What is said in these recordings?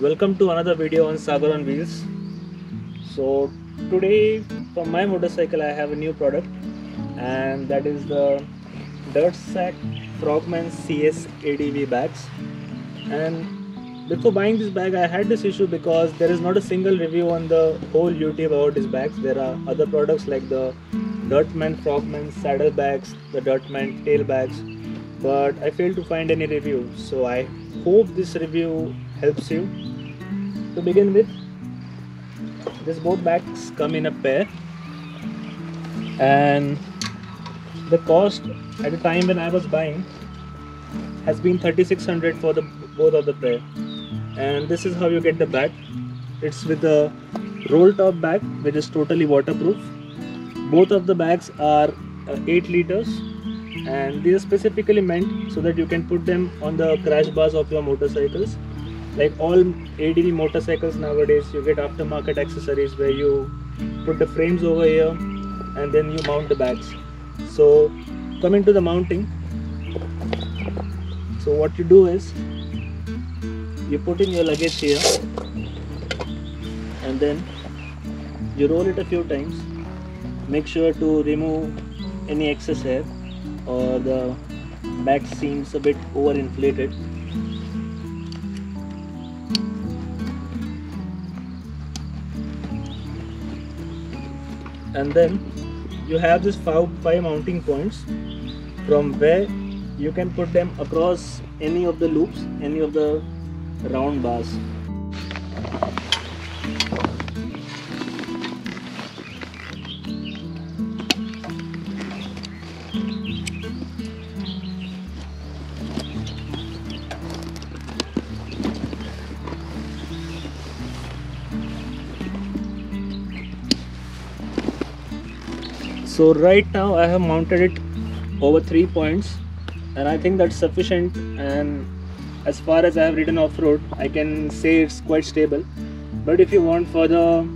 welcome to another video on Sagar on Wheels. So today for my motorcycle I have a new product and that is the Dirtsack Frogman CS ADV bags and before buying this bag I had this issue because there is not a single review on the whole YouTube about these bags. There are other products like the Dirtman Frogman saddle bags, the Dirtman tail bags but I failed to find any review so I hope this review helps you. To begin with, these both bags come in a pair. And the cost at the time when I was buying has been 3600 for the both of the pair. And this is how you get the bag it's with a roll top bag which is totally waterproof. Both of the bags are uh, 8 liters. And these are specifically meant so that you can put them on the crash bars of your motorcycles like all ADV motorcycles nowadays you get aftermarket accessories where you put the frames over here and then you mount the bags. So coming to the mounting. So what you do is you put in your luggage here and then you roll it a few times. Make sure to remove any excess air or the bag seems a bit overinflated and then you have these five, five mounting points from where you can put them across any of the loops any of the round bars so right now I have mounted it over three points and I think that's sufficient. And as far as I have ridden off-road I can say it's quite stable. But if you want further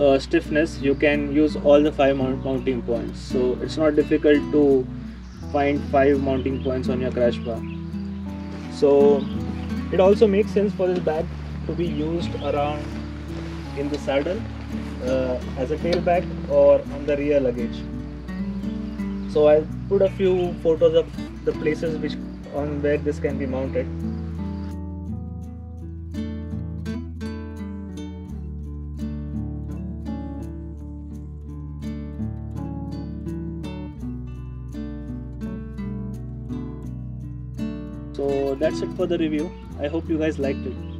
uh, stiffness you can use all the five mount mounting points. So it's not difficult to find five mounting points on your crash bar. So it also makes sense for this bag to be used around in the saddle uh, as a tail bag or on the rear luggage. So I'll put a few photos of the places which on where this can be mounted. So that's it for the review. I hope you guys liked it